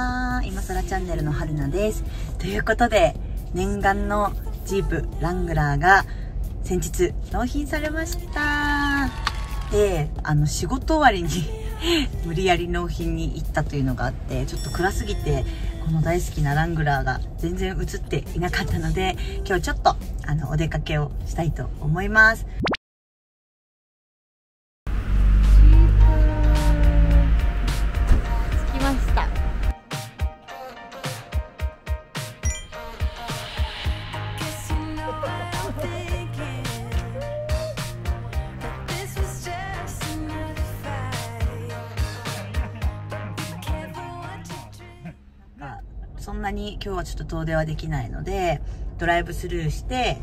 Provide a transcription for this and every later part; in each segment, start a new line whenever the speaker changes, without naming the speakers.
さんこんにちは。今空チャンネルの春菜です。ということで念願のジープラングラーが先日納品されました。であの仕事終わりに 無理やり納品に行ったというのがあってちょっと暗すぎてこの大好きなラングラーが全然映っていなかったので今日ちょっとあのお出かけをしたいと思います。そんなに今日はちょっと遠出はできないのでドライブスルーして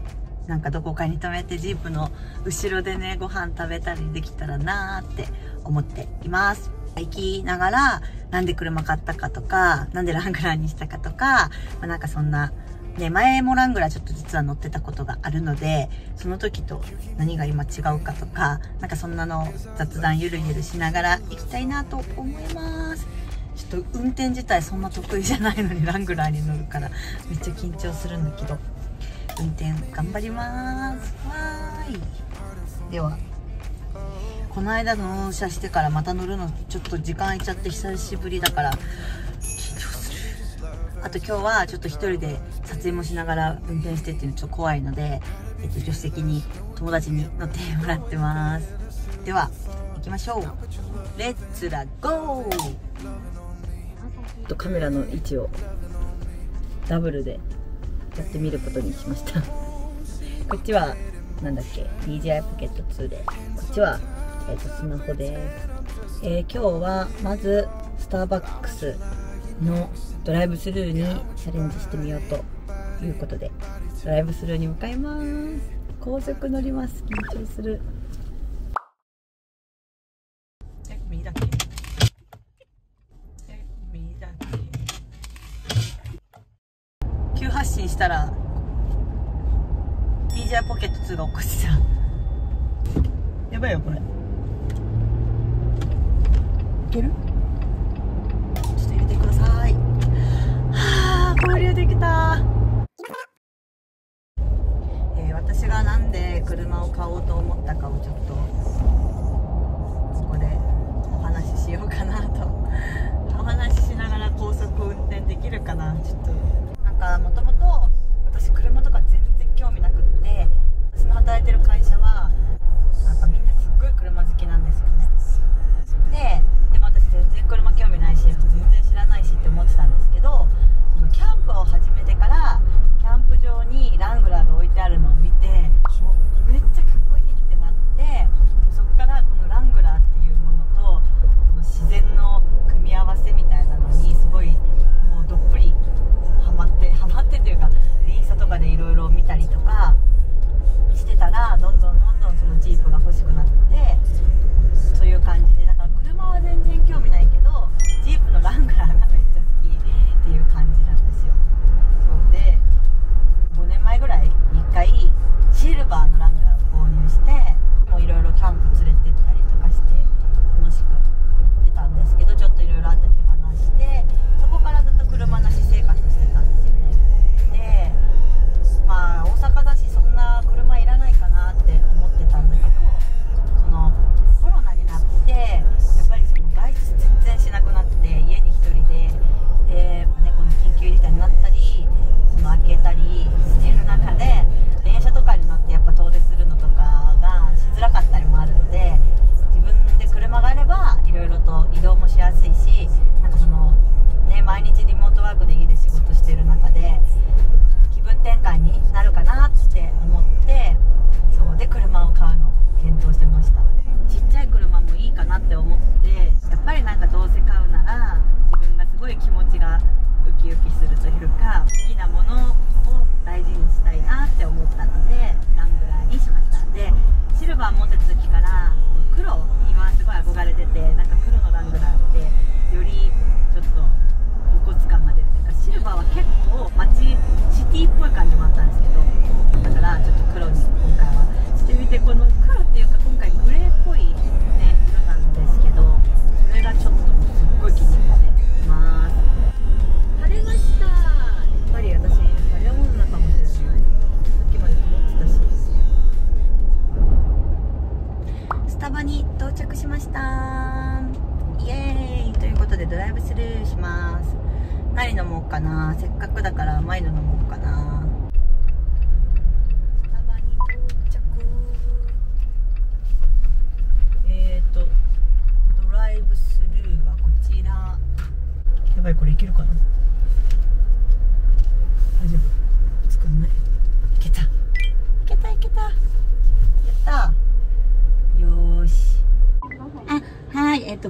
なんかどこかに止めてジープの後ろでねご飯食べたりできたらなーって思っています行きながらなんで車買ったかとかなんでラングラーにしたかとか、まあ、なんかそんなね、前もラングラーちょっと実は乗ってたことがあるので、その時と何が今違うかとか、なんかそんなの雑談ゆるゆるしながら行きたいなと思います。ちょっと運転自体そんな得意じゃないのにラングラーに乗るからめっちゃ緊張するんだけど、運転頑張ります。わーい。では、この間納車してからまた乗るのちょっと時間空いちゃって久しぶりだから緊張する。あと今日はちょっと一人で撮影もしながら運転してっていうのちょっと怖いので、えっと、助手席に友達に乗ってもらってます。では、行きましょう。レッツラゴーとカメラの位置をダブルでやってみることにしました。こっちは、なんだっけ、DJI ポケット2で、こっちは、えっと、スマホです。えー今日はまずスターバックスのドライブスルーにチャレンジしてみようということで。ドライブスルーに向かいます。高速乗ります。緊張するえ右だっけえ右だっけ急発進したら DJ ポケット2が落っこちたやばいよこれ。いける？ちょっと入れてください。はあ、合流できた。えー私がなんで車を買おうと思ったかをちょっとここでお話ししようかなと。お話ししながら高速運転できるかなちょっと。なんかもともと車とか全然興味なくって私の働いてる会社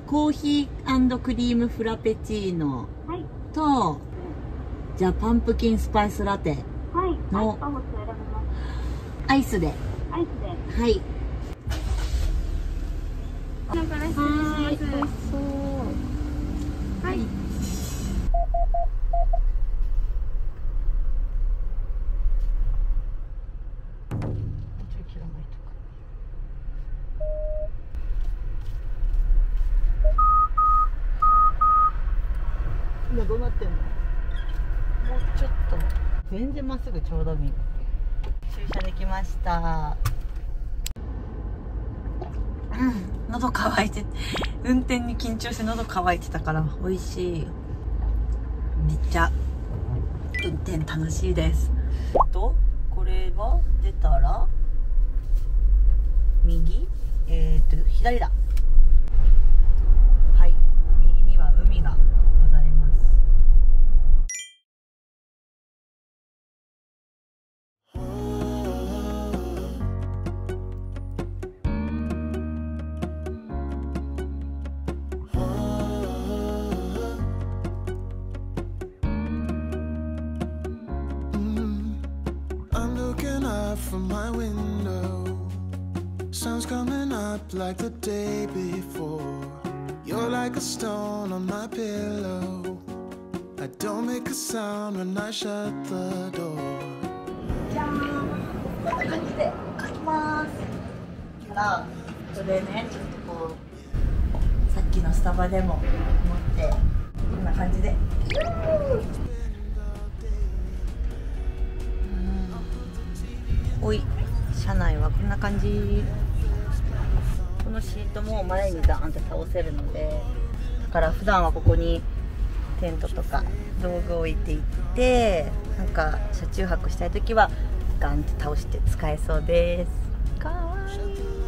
コーヒークリームフラペチーノと、じゃあパンプキンスパイスラテのアイスで。
アイスで。
はい。
これから失礼しますはい
今どうなってんのもうちょっと全然まっすぐちょうど見駐車できました。う ん喉乾いて運転に緊張して喉乾いてたから美味しい。めっちゃ運転楽しいです。とこれは出たら右？えっ、と左だ。
From my window. Sun's coming up like the day before. You're like a stone on my pillow. I don't make a sound when I shut the door.
じゃーんこんな感じで書きますからこれねちょっとこうさっきのスタバでも持ってこんな感じでおい車内はこんな感じ。このシートも前にダーンって倒せるのでだから普段はここにテントとか道具を置いていってなんか車中泊したい時はガンって倒して使えそうです。かわ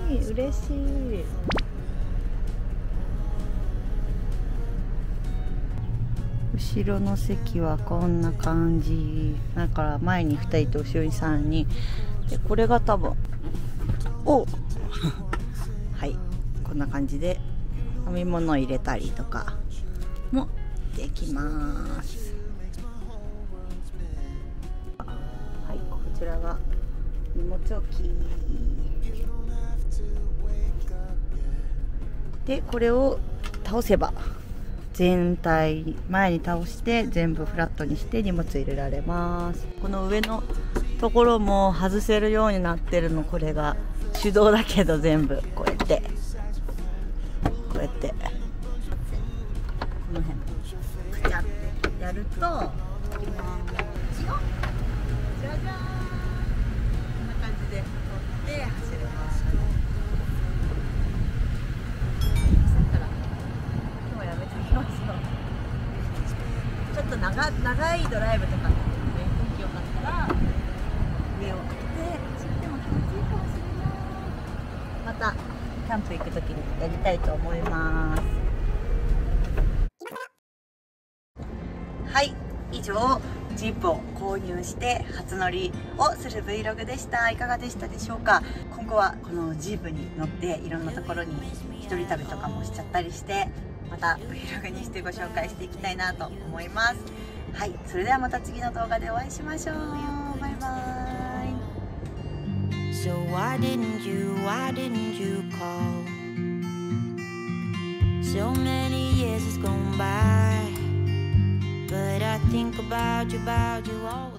いい嬉しい。後ろの席はこんな感じ。だから前に2人と後ろに3人。でこれが多分おはいこんな感じで飲み物を入れたりとかもできます。はいこちらが荷物置き。でこれを倒せば全体前に倒して全部フラットにして荷物入れられます。この上のところも外せるようになってるのこれが。手動だけど全部。こうやって。こうやって。この辺。カチャってやると。じゃじゃーんこんな感じで。取って。走れますさっきから今日はやめて。おきましょうちょっと長長いドライブとかね天気良かったら上を開けて走っても気持ちいいかもしれないまたキャンプ行く時にやりたいと思います。はい以上ジープを購入して初乗りをする Vlog でした。いかがでしたでしょうか？今後はこのジープに乗っていろんなところに一人旅とかもしちゃったりしてまた Vlog にしてご紹介していきたいなと思います。はいそれではまた次の動画でお会いしましょう。バイバイ。
So why didn't you, why didn't you call? So many years has gone by But I think about you, about you all